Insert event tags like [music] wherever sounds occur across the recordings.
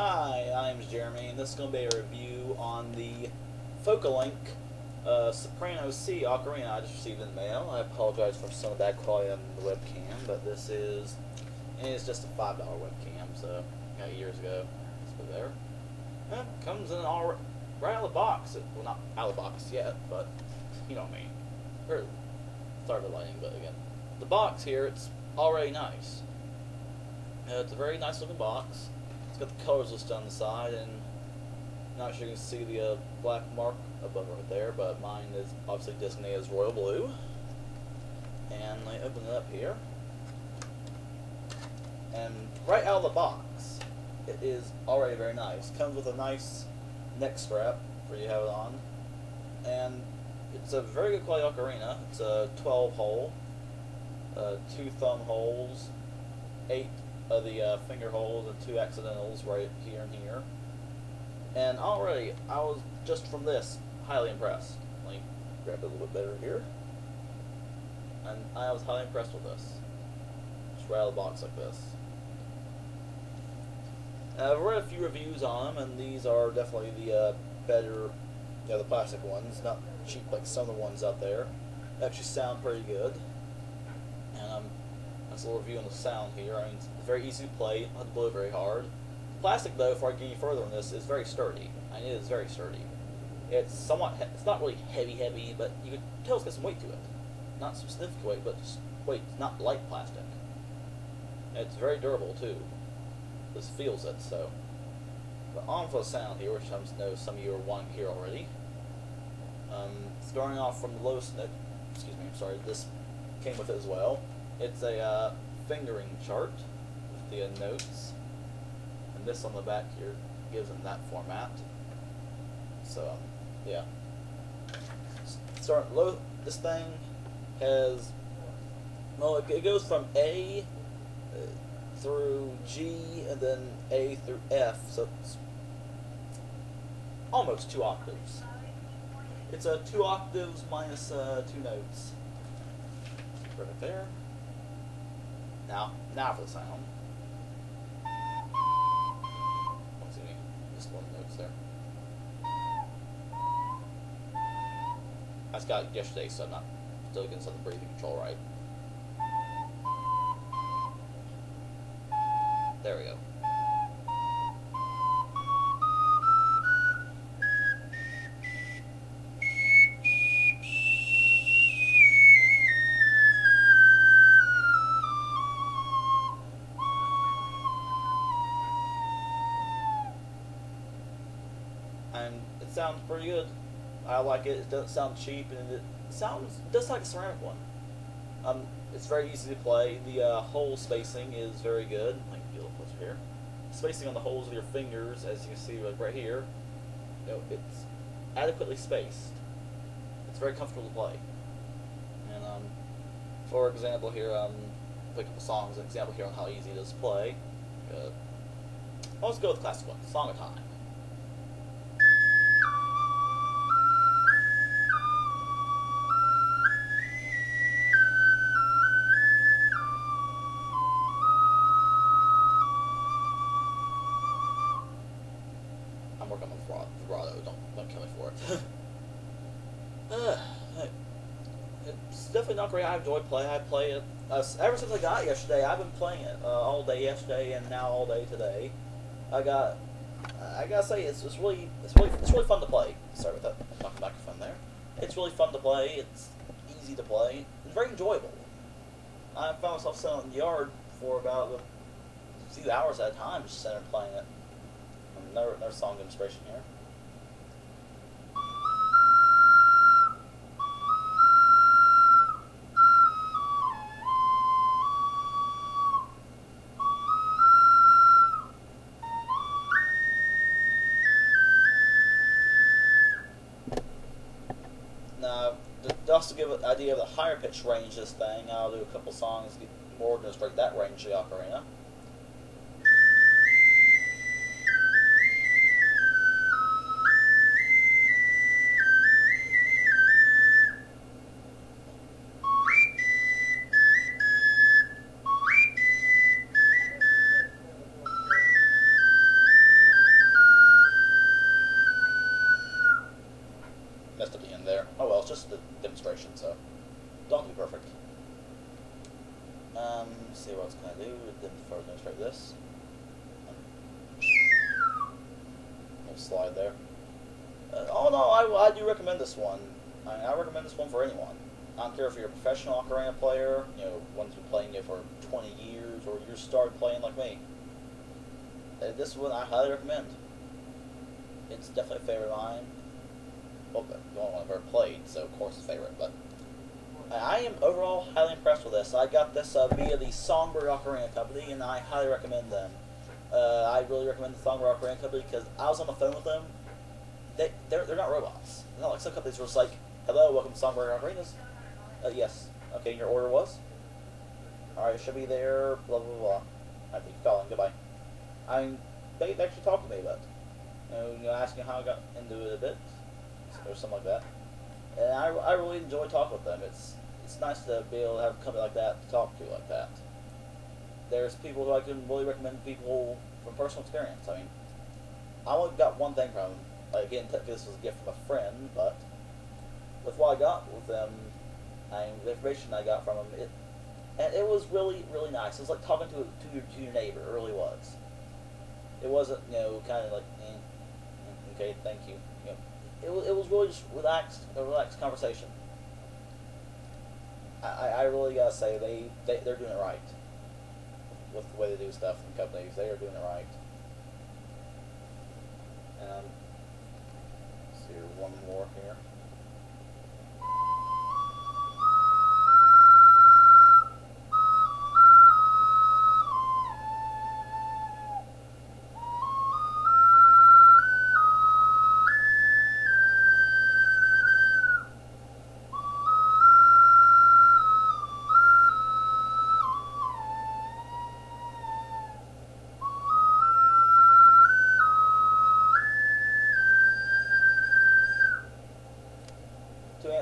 Hi, name's Jeremy, and this is going to be a review on the Focalink uh, Soprano C Ocarina I just received in the mail. I apologize for some of that quality on the webcam, but this is it is just a $5 webcam, so got years ago. Let's put it there. Comes in all right right out of the box. Well, not out of the box yet, but you know what I mean. Or, sorry for lighting, but again, the box here, it's already nice. Uh, it's a very nice looking box. It's got the colors listed on the side, and not sure you can see the uh, black mark above right there, but mine is obviously designated as royal blue. And I open it up here, and right out of the box, it is already very nice. Comes with a nice neck strap for you to have it on, and it's a very good quality ocarina. It's a 12 hole, uh, two thumb holes, eight of the uh, finger holes and two accidentals right here and here. And already, I was just from this highly impressed. Me grab it a little bit better here. And I was highly impressed with this. Just right out of the box like this. I've read a few reviews on them, and these are definitely the uh, better, you know, the plastic ones, not cheap like some of the ones out there. They actually sound pretty good. Little review on the sound here. I mean, it's very easy to play, not to blow very hard. Plastic, though, before I get any further on this, is very sturdy. I mean, it is very sturdy. It's somewhat, it's not really heavy, heavy, but you can tell it's got some weight to it. Not some significant weight, but just weight. It's not light plastic. It's very durable, too. This feels it, so. But on for the sound here, which I know some of you are wanting here already. Um, starting off from the lowest note, excuse me, I'm sorry, this came with it as well. It's a uh, fingering chart with the notes, and this on the back here gives them that format. So, um, yeah. Starting low, this thing has, well, it, it goes from A uh, through G and then A through F, so it's almost two octaves. It's a uh, two octaves minus uh, two notes. Right there. Now, now for the sound. Excuse me, just one notes there. I just got it yesterday, so I'm not still getting some breathing control right. There we go. Sounds pretty good. I like it. It doesn't sound cheap, and it sounds just like a ceramic one. Um, it's very easy to play. The uh, hole spacing is very good. Like a little closer here. Spacing on the holes of your fingers, as you can see like right here, you know, it's adequately spaced. It's very comfortable to play. And um, for example, here, um, pick up a song as an example here on how easy it is to play. Uh, let's go with classic one, Song of Time. Working on the. Don't don't kill me for it. [laughs] uh, it's definitely not great. I enjoy playing. I play it uh, ever since I got yesterday. I've been playing it uh, all day yesterday and now all day today. I got. I gotta say, it's, it's really it's really it's really fun to play. Sorry about that knocking microphone there. It's really fun to play. It's easy to play. It's very enjoyable. I found myself sitting in the yard for about a few hours at a time, just sitting there playing it. Another, another song demonstration here. Give an idea of the higher pitch range of this thing, I'll do a couple songs, get more demonstrate that range of the ocarina. It's just a demonstration, so don't be perfect. Um, see what else can I do then before I demonstrate this. No slide there. Uh, oh no, I, I do recommend this one. I, I recommend this one for anyone. I don't care if you're a professional Ocarina player, you know, one's been playing it for 20 years, or you're started playing like me. Uh, this one I highly recommend. It's definitely a favorite of mine. Well, I've ever played, so of course it's favorite, but I am overall highly impressed with this. I got this uh, via the Songbird Ocarina Company, and I highly recommend them. Uh, I really recommend the Songbird Ocarina Company because I was on the phone with them. They, they're, they're not robots. They're not like some companies where it's like, hello, welcome to Songbird Ocarinas. Uh, yes. Okay, your order was? Alright, it should be there, blah, blah, blah. I think calling. Goodbye. I mean, they, they actually talked to me about it. You know, asking how I got into it a bit, or something like that. And I, I really enjoy talking with them. It's it's nice to be able to have a company like that to talk to like that. There's people who I can really recommend people from personal experience. I mean, I only got one thing from them. Like, again, technically this was a gift from a friend, but with what I got with them, mean, the information I got from them, it and it was really really nice. It was like talking to to your, to your neighbor. It really was. It wasn't you know kind of like eh, eh, okay, thank you. It was it was really just relaxed a relaxed conversation. I, I really gotta say they, they they're doing it right with the way they do stuff in companies. They are doing it right. Um, see one more here.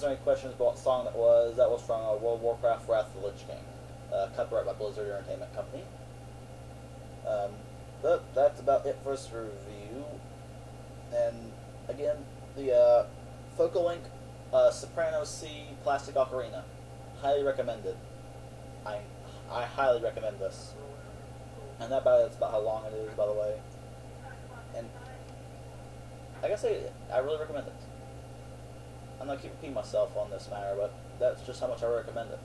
Answer any questions about what song that was, that was from uh, World of Warcraft Wrath of the Lich King, uh, copyright by Blizzard Entertainment Company. Um, but that's about it for this review. And again, the uh, Focalink uh, Soprano C Plastic Ocarina, highly recommended. I I highly recommend this. And that about that's about how long it is, by the way. And I gotta say, I really recommend it. I'm not keeping myself on this matter, but that's just how much I recommend it.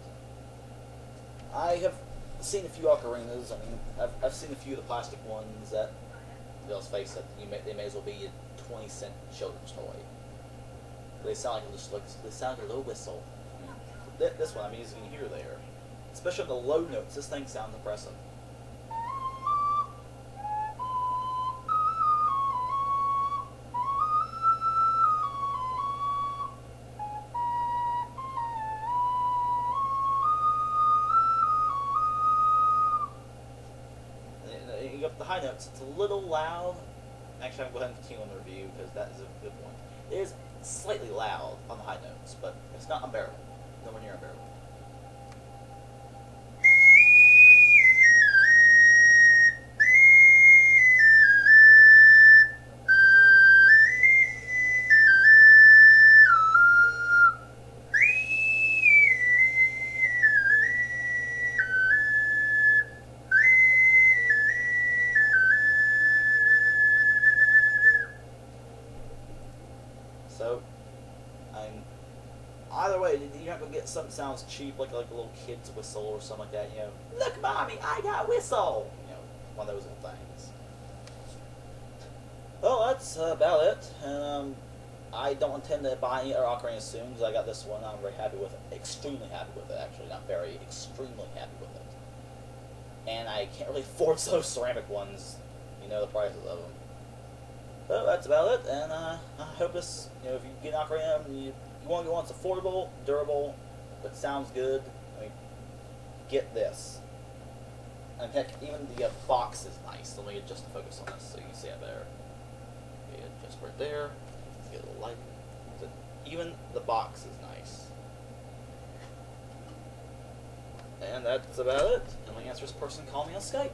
I have seen a few ocarinas. I mean, I've, I've seen a few of the plastic ones that, let's face it, you may, they may as well be a 20 cent children's toy. They sound like just like they sound like a low whistle. I mean, this one, I mean, can hear there, especially on the low notes, this thing sounds impressive. You got the high notes. It's a little loud. Actually, I'm going to continue on the review because that is a good one. It is slightly loud on the high notes, but it's not unbearable. Nowhere near unbearable. I'm either way. You're not gonna get something sounds cheap, like like a little kid's whistle or something like that. You know, look, mommy, I got a whistle. You know, one of those little things. Well, that's about it. And um, I don't intend to buy any other ocarina soon because I got this one. I'm very happy with it. Extremely happy with it, actually. Not very, extremely happy with it. And I can't really [laughs] afford those ceramic ones. You know the prices of them. Well, that's about it, and uh, I hope this, you know, if you get an Ocarina, you, you want to one that's affordable, durable, but sounds good, I mean, get this. And heck, even the uh, box is nice. Let me adjust the focus on this so you can see it better. Okay, just right there. Get a light. So even the box is nice. And that's about it. And my answer is person call me on Skype.